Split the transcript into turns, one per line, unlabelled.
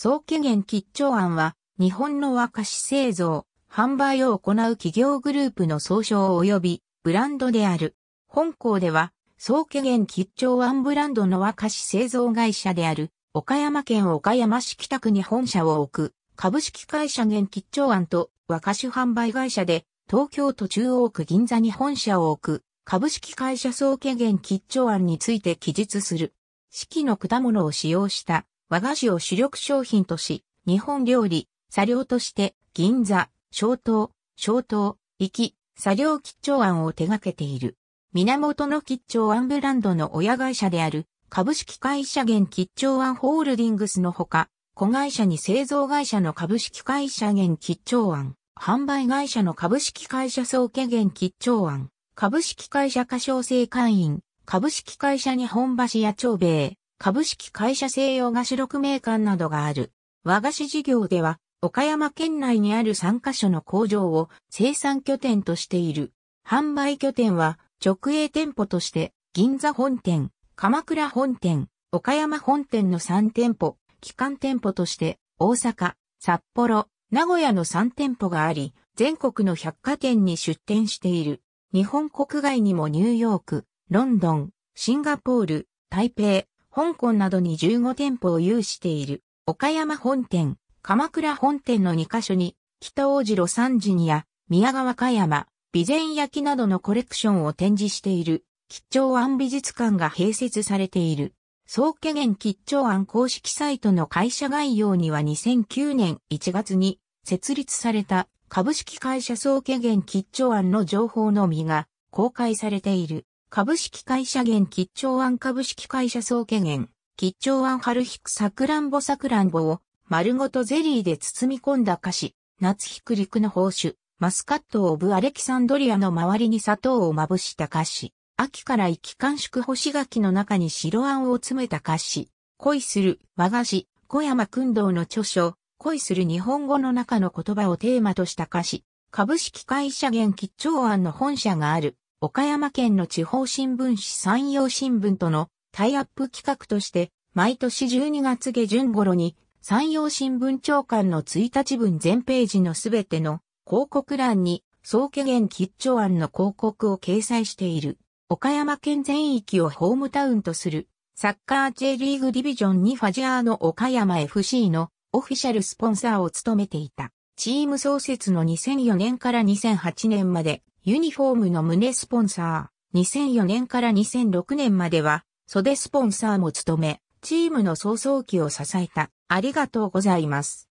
総期限吉兆案は、日本の和菓子製造、販売を行う企業グループの総称及びブランドである。本校では、総期限吉兆案ブランドの和菓子製造会社である、岡山県岡山市北区に本社を置く、株式会社現吉兆案と和菓子販売会社で、東京都中央区銀座に本社を置く、株式会社総期限吉兆案について記述する。四季の果物を使用した。和菓子を主力商品とし、日本料理、作料として、銀座、小東、小東、行き、作料吉兆案を手掛けている。源の吉兆案ブランドの親会社である、株式会社現吉兆案ホールディングスのほか、子会社に製造会社の株式会社現吉兆案、販売会社の株式会社総家現吉兆案、株式会社歌唱生会員、株式会社日本橋や長兵衛、株式会社西洋菓子6名館などがある。和菓子事業では、岡山県内にある3カ所の工場を生産拠点としている。販売拠点は直営店舗として銀座本店、鎌倉本店、岡山本店の3店舗、機関店舗として大阪、札幌、名古屋の3店舗があり、全国の百貨店に出店している。日本国外にもニューヨーク、ロンドン、シンガポール、台北、香港などに15店舗を有している。岡山本店、鎌倉本店の2カ所に、北大城三時にや、宮川香山、備前焼などのコレクションを展示している、吉兆庵美術館が併設されている。総家元吉兆庵公式サイトの会社概要には2009年1月に設立された株式会社総家元吉兆庵の情報のみが公開されている。株式会社現吉兆湾株式会社総家現、吉兆湾春引くさくらんぼさくらんぼを丸ごとゼリーで包み込んだ菓子、夏引く陸の宝酒、マスカットオブアレキサンドリアの周りに砂糖をまぶした菓子、秋から生き完縮干し柿の中に白あんを詰めた菓子、恋する和菓子、小山君堂の著書、恋する日本語の中の言葉をテーマとした歌詞、株式会社現吉兆庵の本社がある。岡山県の地方新聞紙山陽新聞とのタイアップ企画として、毎年12月下旬頃に山陽新聞長官の1日分全ページのすべての広告欄に総家元吉兆案の広告を掲載している。岡山県全域をホームタウンとするサッカー J リーグディビジョンにファジャーの岡山 FC のオフィシャルスポンサーを務めていた。チーム創設の2004年から2008年までユニフォームの胸スポンサー、2004年から2006年までは袖スポンサーも務め、チームの創造期を支えた。ありがとうございます。